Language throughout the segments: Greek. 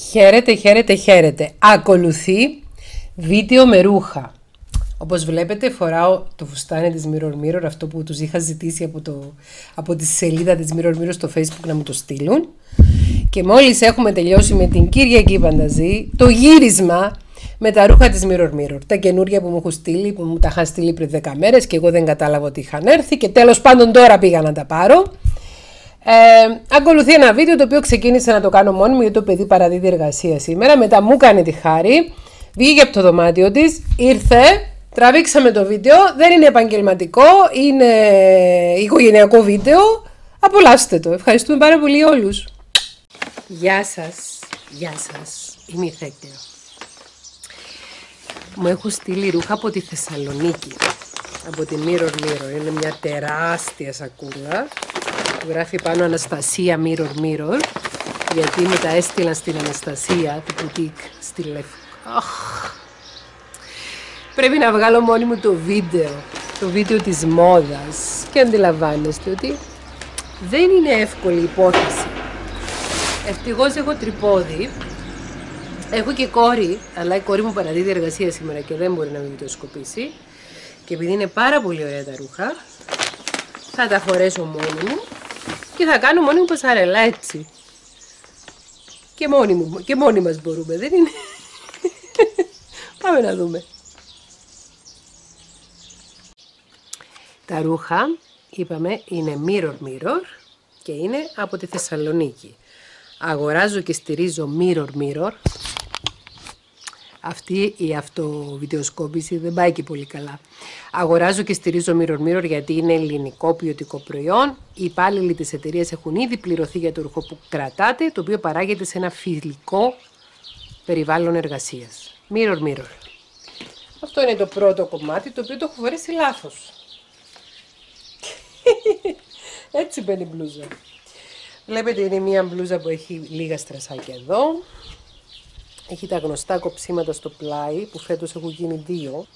Χαίρετε, χαίρετε, χαίρετε. Ακολουθεί βίντεο με ρούχα. Όπως βλέπετε φοράω το φουστάνι της Mirror Mirror, αυτό που τους είχα ζητήσει από, το, από τη σελίδα της Mirror Mirror στο facebook να μου το στείλουν. Και μόλις έχουμε τελειώσει με την Κυριακή Πανταζή, το γύρισμα με τα ρούχα της Mirror Mirror. Τα καινούργια που μου έχουν στείλει, που μου τα είχαν στείλει πριν 10 μέρες και εγώ δεν κατάλαβα ότι είχαν έρθει και τέλος πάντων τώρα πήγα να τα πάρω. Ε, ακολουθεί ένα βίντεο το οποίο ξεκίνησε να το κάνω μόνη μου γιατί το παιδί παραδίδει εργασία σήμερα. Μετά μου κάνει τη χάρη, βγήκε από το δωμάτιο της, ήρθε, τραβήξαμε το βίντεο. Δεν είναι επαγγελματικό, είναι οικογενειακό βίντεο. Απολαύστε το. Ευχαριστούμε πάρα πολύ όλους. Γεια σας, γεια σας. Είμαι η Θέκλιο. Μου έχουν στείλει ρούχα από τη Θεσσαλονίκη. Από τη Mirror Mirror. Είναι μια τεράστια σακούλα που γράφει πάνω Αναστασία Mirror Mirror γιατί μου τα έστειλαν στην Αναστασία, την πουτίκ στη Λευκό. Πρέπει να βγάλω μόνη μου το βίντεο, το βίντεο της μόδας και αντιλαμβάνεστε ότι δεν είναι εύκολη υπόθεση. Ευτυχώς έχω τρυπόδι, έχω και κόρη, αλλά η κόρη μου παραδίδει εργασία σήμερα και δεν μπορεί να με βιντεοσκοπήσει και επειδή είναι πάρα πολύ ωραία τα ρούχα, θα τα φορέσω μόνη μου και θα κάνω μόνοι μου πασαρέλα έτσι. Και μόνοι, μου, και μόνοι μας μπορούμε, δεν είναι; Πάμε να δούμε. Τα ρούχα, είπαμε, είναι mirror mirror και είναι από τη Θεσσαλονίκη. Αγοράζω και στηρίζω mirror mirror αυτή η αυτοβιντεοσκόπηση δεν πάει και πολύ καλά. Αγοράζω και στηρίζω Mirror Mirror γιατί είναι ελληνικό ποιοτικό προϊόν. Οι υπάλληλοι της εταιρείας έχουν ήδη πληρωθεί για το ρούχο που κρατάτε, το οποίο παράγεται σε ένα φιλικό περιβάλλον εργασίας. Mirror Mirror. Αυτό είναι το πρώτο κομμάτι, το οποίο το έχω φορέσει λάθος. Έτσι μπαίνει η μπλούζα. Βλέπετε είναι μια μπλούζα που έχει λίγα στρασάκια εδώ. Έχει τα γνωστά κοψίματα στο πλάι που φέτος έχουν γίνει δύο.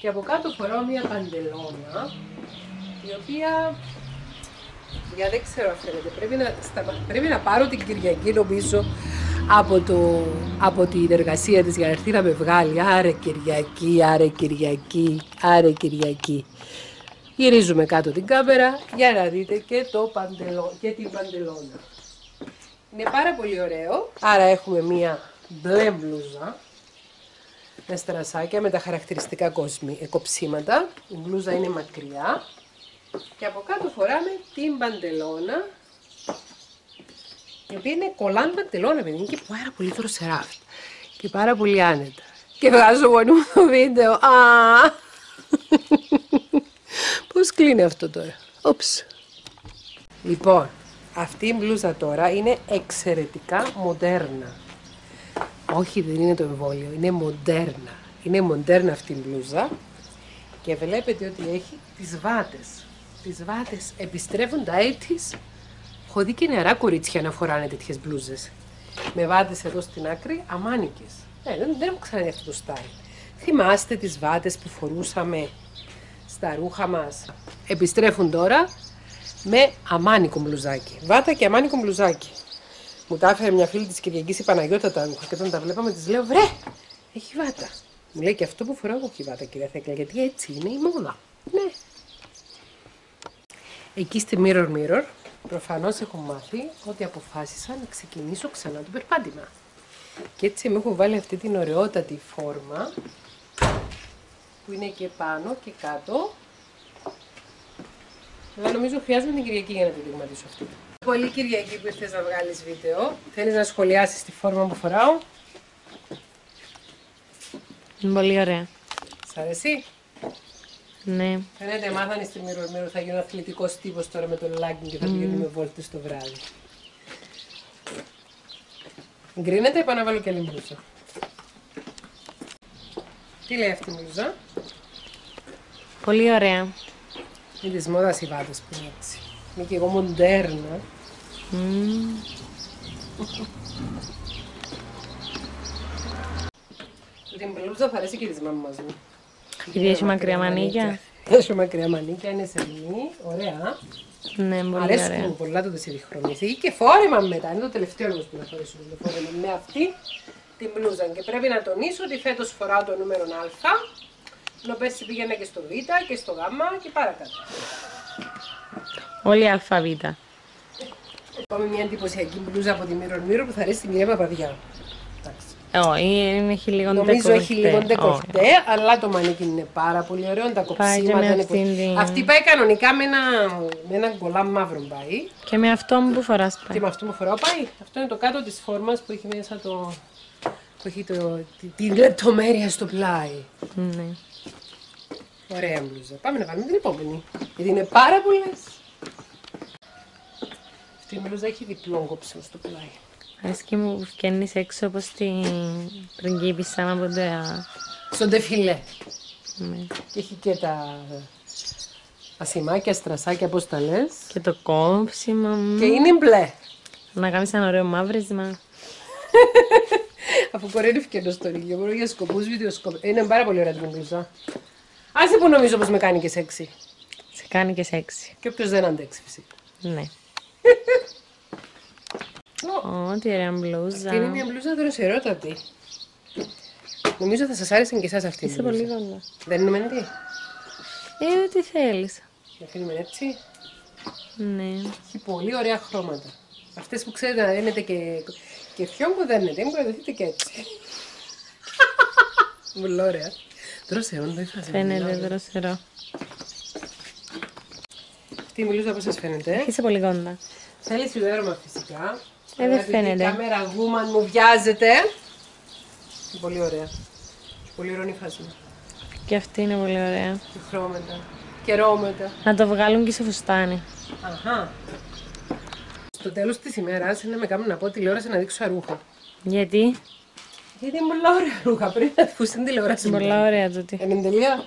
Και από κάτω φοράω μια παντελώνα η οποία για δεν ξέρω αν φαίνεται. Πρέπει να, πρέπει να πάρω την Κυριακή νομίζω από, το, από την εργασία της για να έρθει να με βγάλει. Άρε Κυριακή, άρε Κυριακή, άρε Κυριακή. Γυρίζουμε κάτω την κάμερα για να δείτε και, το παντελό, και την παντελώνα. Είναι πάρα πολύ ωραίο. Άρα έχουμε μία μπλε μπλούζα με στρασάκια με τα χαρακτηριστικά κοσμι, κοψίματα. Η μπλούζα είναι μακριά και από κάτω φοράμε την παντελώνα η οποία είναι κολάν παντελώνα, παιδί, είναι και πάρα πολύ δροσερά και πάρα πολύ άνετα. Και βγάζω μόνο μου το βίντεο. Α! Πώς κλείνει αυτό τώρα; Όψ. Λοιπόν, αυτή η μπλούζα τώρα είναι εξαιρετικά μοντέρνα. Όχι, δεν είναι το εμβόλιο, είναι μοντέρνα. Είναι μοντέρνα αυτή η μπλούζα και βλέπετε ότι έχει τις βάτες. Τις βάτες επιστρέφουν τα έτη. Έχω δει και νεαρά κορίτσια να φοράνε τέτοιες μπλούζες. Με βάτες εδώ στην άκρη, αμάνικες. Ε, δεν, δεν έχω ξαναδεί αυτό το style. Θυμάστε τις βάτες που φορούσαμε στα ρούχα μας. Επιστρέφουν τώρα με αμάνικο μπλουζάκι. Βάτα και αμάνικο μπλουζάκι. Μου τα έφερε μια φίλη της Κυριακής η Παναγιώτα τα ρούχα και όταν τα βλέπαμε της λέω βρε, έχει βάτα. Μου λέει και αυτό που φοράω έχει βάτα κυρία Θέκλα γιατί έτσι είναι η μόδα. Ναι. Εκεί στη Mirror Mirror προφανώς έχω μάθει ότι αποφάσισα να ξεκινήσω ξανά το περπάτημα. Και έτσι μου έχω βάλει αυτή την ωραιότατη φόρμα που είναι και πάνω και κάτω. Αλλά νομίζω χρειάζεται την Κυριακή για να τη δειγματίσω αυτή. Πολύ Κυριακή που ήρθες να βγάλεις βίντεο. Θέλεις να σχολιάσεις τη φόρμα που φοράω; Είναι πολύ ωραία. Σ' αρέσει; Ναι. Φαίνεται μάθανε στη Mirror θα γίνω αθλητικός τύπος τώρα με το λάγκινγκ και θα πηγαίνουμε βόλτες το βράδυ. Γκρίνεται, είπα να βάλω και άλλη μπλούζα. Τι λέει αυτή η μπλούζα; Πολύ ωραία. Είναι της μόδας οι βάτες που είναι έτσι. Είναι και εγώ μοντέρνα. Την μπλούζα θα αρέσει και της μάμας μου. Επειδή έχει μακριά μανίκια. Τόσο μακριά μανίκια, είναι σεμνή, ωραία. Ναι, πολύ Αρέσκουν ωραία. μου πολλά το διχρωμηθεί και φόρεμα μετά. Είναι το τελευταίο όμως που να φορέσουμε το φόρεμα με αυτή την μπλούζα. Και πρέπει να τονίσω ότι φέτος φοράω το νούμερο Α. Ενώ πέρσι πήγαινα και στο Β και στο Γ και παρακάτω. Όλη αλφαβήτα. Πάμε μια εντυπωσιακή μπλούζα από τη Mirror Mirror που θα αρέσει στην κυρία Παπαδιά. Εντάξει. Όχι, είναι- έχει λίγο Νομίζω έχει λίγο ντεκολτέ. ντεκολτέ, αλλά το μανίκι είναι πάρα πολύ ωραίο. Τα Πάει και κοψίματα με είναι αυτήν πολύ... την- Αυτή πάει κανονικά με ένα, με ένα κολάν μαύρο πάει. Και με αυτό μου που φοράς Και πάει. με αυτό μου φοράω πάει. Αυτό είναι το κάτω της φόρμας που έχει μέσα το... που έχει το... τη- την λεπτομέρεια στο πλάι. Ναι. Ωραία μπλούζα. Πάμε να κάνουμε την επόμενη. Γιατί είναι πάρα πολλές. Αυτή η μπλούζα έχει διπλό κόψιμο στο πλάι. Αρέσκει μου που βγαίνεις έξω όπως την πριγκίπισσα από το... Στο ντεφιλέ. Ναι. Και έχει και τα ασημάκια, στρασάκια, πώς τα λες. Και το κόψιμο μου. Και είναι μπλε. Να κάνεις ένα ωραίο μαύρισμα. Αφού κορένευκε το στο ρίγιο, μόνο για σκοπούς βιντεοσκόπου. Είναι πάρα πολύ ωραία την μπλούζα. Άσε που νομίζω πως με κάνει και σεξι. Σε κάνει και σεξι. Και όποιος δεν αντέξει φυσικά. Ναι. Ω, τι ωραία μπλούζα. Αυτή είναι μια μπλούζα δροσερότατη. Νομίζω θα σας άρεσε και εσάς αυτή η Είσαι μπλούζα. πολύ κοντά. Δεν είναι μεντή. Ε, ό,τι θέλεις. Να αφήνουμε έτσι. Ναι. Έχει πολύ ωραία χρώματα. Αυτές που ξέρετε να δένετε και, και φιόν που δένετε, μην κρατηθείτε και έτσι. Πολύ ωραία. Δρώσε όντω, είχα Φαίνεται δροσερό. Αυτή η μπλούζα πώς σας φαίνεται; Είσαι πολύ κοντά. Θέλει σιδέρωμα φυσικά. Ε, δεν Γιατί φαίνεται. Η κάμερα woman μου βιάζεται. Είναι Πολύ ωραία. Πολύ ωραίο νυφάσμα. Και αυτή είναι πολύ ωραία. Και χρώματα. Και ρώματα. Να το βγάλουν και σε φουστάνι. Αχα. Στο τέλος της ημέρας είναι να με κάνουν να πω τηλεόραση να δείξω ρούχα. Γιατί; Γιατί είναι πολλά ωραία ρούχα. Πρέπει να δείξω στην τηλεόραση. Είναι πολλά ωραία τούτη. Είναι εν τελεία.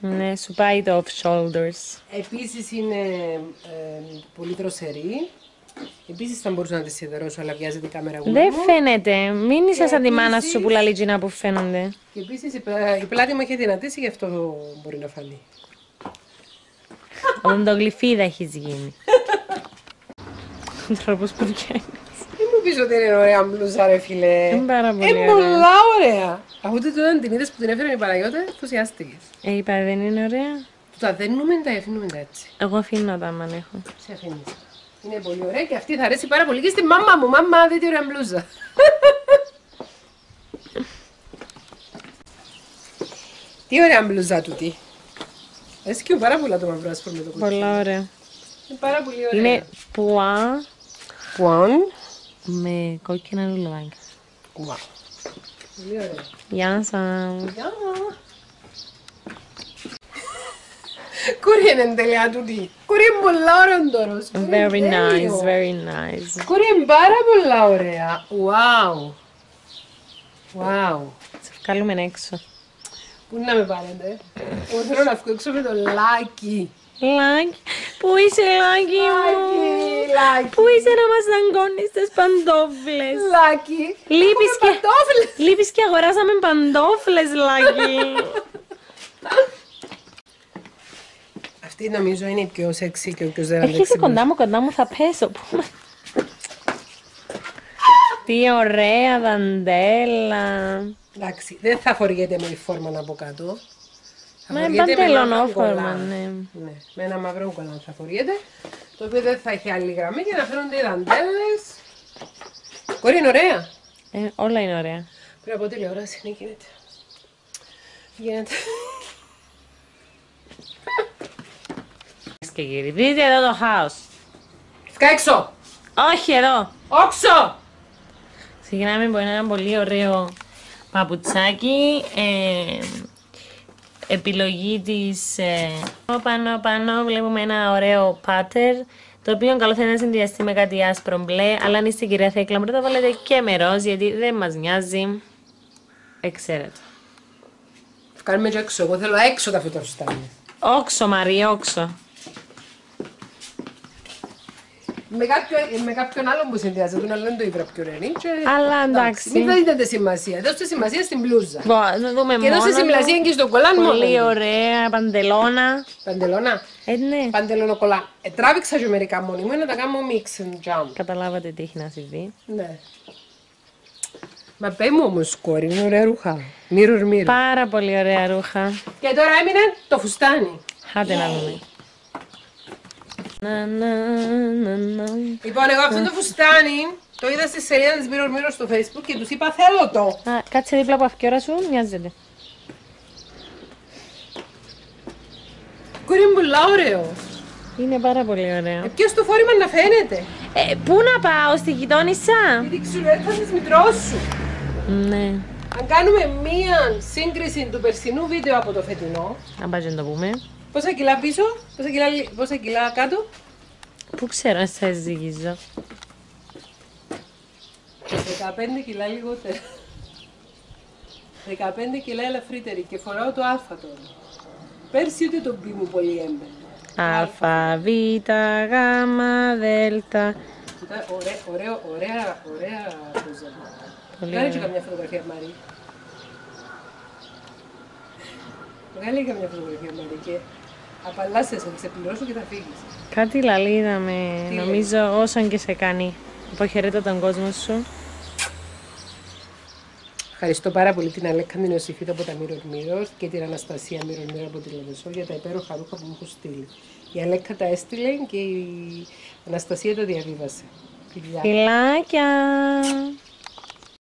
Ναι, σου πάει το off shoulders. Επίσης είναι ε, πολύ δροσερή. Επίσης θα μπορούσα να τη σιδερώσω, αλλά βιάζεται η κάμερα woman Δεν μου. φαίνεται. Μην είσαι σαν τη μάνα σου επίσης- που λαλεί τζινά που φαίνονται. Και επίσης η, πλα- η πλάτη μου έχει δυνατήσει, γι' αυτό μπορεί να φανεί. Οδοντογλυφίδα έχεις γίνει. Ο τρόπος που βγαίνει. Δεν μου πεις ότι είναι ωραία μπλούζα ρε φίλε. Είναι πάρα πολύ Είναι ωραία. πολλά ωραία. Αφού τότε όταν την είδες που την έφερε η Παναγιώτα, ενθουσιάστηκες. Ε, είπα, δεν είναι ωραία. Του τα δένουμε τα αφήνουμε τα έτσι. Εγώ αφήνω τα αν έχω. Σε αφήνεις. Είναι πολύ ωραία και αυτή θα αρέσει πάρα πολύ και στη μάμα μου. Μάμα, δείτε ωραία μπλούζα. Τι ωραία μπλούζα του τι. Αρέσει και πάρα πολλά το μαύρο άσπρο με το κόκκινο. Πολλά ωραία. Είναι πάρα πολύ ωραία. Είναι πουά Πουάν. Με κόκκινα λουλουδάκια. Wow. Πολύ ωραία. Γεια σας. Γεια. Κούρι είναι εν τελεία τούτη. Κούρι είναι πολλά ωραίο τόρος. Κούρι είναι Very nice, τέλειο. very nice. Κούρι είναι πάρα πολλά ωραία. Wow. Wow. Σε βγάλουμε έξω. Πού να με πάρετε; Εγώ θέλω να βγω έξω με το λάκι. Λάκι, πού είσαι λάκι μου; Λάκι, λάκι. Πού είσαι να μας δαγκώνεις τις παντόφλες; Λάκι. Λείπεις Έχουμε και, παντόφλες. λείπεις και αγοράσαμε παντόφλες, Λάκι. Αυτή νομίζω είναι η πιο σεξy και ο πιο δεν Έρχεσαι αντέξει. κοντά μου, κοντά μου, θα πέσω. Πού με- Τι ωραία δαντέλα. Εντάξει, δεν θα φοριέται με η φόρμα από κάτω. Θα Με φοριέται ένα παντελονόφορμα, μαύρο ναι. Ναι, με ένα μαύρο κολλάν θα φοριέται. Το οποίο δεν θα έχει άλλη γραμμή για να φαίνονται οι δαντέλες. Κόρη είναι ωραία. Ε, όλα είναι ωραία. Πρέπει από τηλεόραση, ναι, γίνεται. Γίνεται. Και κύριοι, δείτε εδώ το house. Φύγα έξω! Όχι εδώ. Όξο! Ξεκινάμε από ένα πολύ ωραίο παπουτσάκι. Ε, επιλογή της ε, πάνω πάνω βλέπουμε ένα ωραίο πάτερ το οποίο καλό θα είναι να συνδυαστεί με κάτι άσπρο μπλε αλλά αν είστε κυρία Θέκλα μπορείτε να το βάλετε και με ροζ γιατί δεν μας νοιάζει εξαίρετο. Κάνουμε και έξω. Εγώ θέλω έξω τα φυτοστάνια. Όξο Μαρία, όξο. Με, κάποιον, με κάποιον άλλον που συνδυάζεται, αλλά δεν το ήβρα ποιο είναι. Και... Αλλά εντάξει. Μην δείτε σημασία. Δώστε σημασία στην μπλούζα. Μπο, να δούμε Και δώστε μόνο σημασία και στον κολάν μόνο. Πολύ ωραία, παντελώνα. Παντελώνα. Ε, ναι. Παντελώνο κολάν. Ε, τράβηξα και μερικά μόνοι μου να τα κάνω mix and jump. Καταλάβατε τι έχει να συμβεί. Ναι. Μα πέ μου όμως κόρη, είναι ωραία ρούχα. Mirror mirror. Πάρα πολύ ωραία ρούχα. Και τώρα έμεινε το φουστάνι. Άντε να δούμε. Να, να, να, να. Λοιπόν, εγώ αυτό το φουστάνι το είδα στη σελίδα της Mirror Mirror στο facebook και τους είπα θέλω το. Α, κάτσε δίπλα από αυκιόρα σου, μοιάζεται. Κόρη μου πολλά ωραίο. Είναι πάρα πολύ ωραίο. Ε, ποιος το φόρημα να φαίνεται; Ε, πού να πάω, στη γειτόνισσα; Γιατί ξουλέρθα της μητρός σου. Ναι, Αν κάνουμε μία σύγκριση του περσινού βίντεο από το φετινό, να πάει να το πούμε. Πόσα κιλά πίσω, πόσα κιλά, πόσα κιλά κάτω, Πού ξέρω αν σας ζυγίζω. 15 κιλά λιγότερα. 15 κιλά ελαφρύτερη και φοράω το α τώρα. Πέρσι ούτε το μπι μου πολύ έμπαινε. Α, Β, Γ, Δ. Κοίτα, ωραία, ωραία, ωραία, ωραία μπλούζα. Πολύ Βγάλε και ωραία. καμιά φωτογραφία, Μαρή. Βγάλε και καμιά φωτογραφία, Μαρή, και απαλλάσσεσαι, θα σε πληρώσω και θα φύγεις. Κάτι λαλίδα με, Τι νομίζω όσον και σε κάνει. Αποχαιρέτω τον κόσμο σου. Ευχαριστώ πάρα πολύ την Αλέκα την Ιωσήφιδα από τα Mirror Mirror και την Αναστασία Mirror Mirror από τη Λεμεσό για τα υπέροχα ρούχα που μου έχουν στείλει. Η Αλέκα τα έστειλε και η Αναστασία τα διαβίβασε. Φιλιά. Φιλάκια!